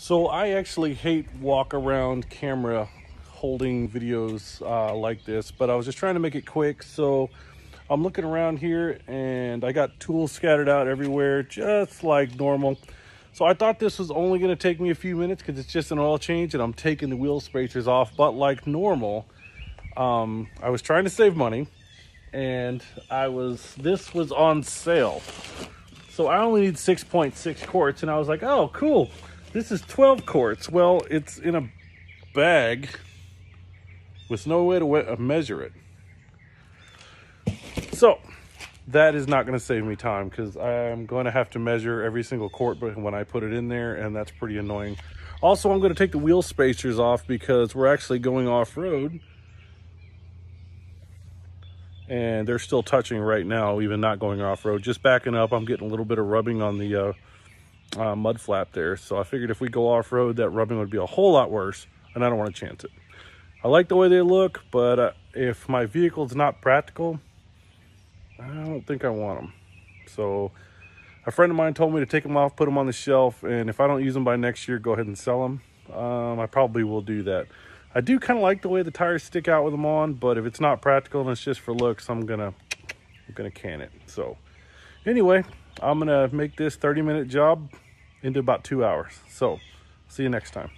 So I actually hate walk around camera holding videos uh, like this, but I was just trying to make it quick. So I'm looking around here and I got tools scattered out everywhere, just like normal. So I thought this was only gonna take me a few minutes because it's just an oil change and I'm taking the wheel spacers off. But like normal, um, I was trying to save money and I was, this was on sale. So I only need 6.6 .6 quarts and I was like, oh, cool this is 12 quarts. Well, it's in a bag with no way to uh, measure it. So that is not going to save me time because I'm going to have to measure every single quart when I put it in there and that's pretty annoying. Also, I'm going to take the wheel spacers off because we're actually going off-road and they're still touching right now, even not going off-road. Just backing up, I'm getting a little bit of rubbing on the uh, uh, mud flap there. So I figured if we go off-road, that rubbing would be a whole lot worse, and I don't want to chance it. I like the way they look, but uh, if my vehicle is not practical, I don't think I want them. So a friend of mine told me to take them off, put them on the shelf, and if I don't use them by next year, go ahead and sell them. Um, I probably will do that. I do kind of like the way the tires stick out with them on, but if it's not practical and it's just for looks, I'm gonna I'm gonna can it. So anyway, I'm gonna make this 30 minute job into about two hours. So see you next time.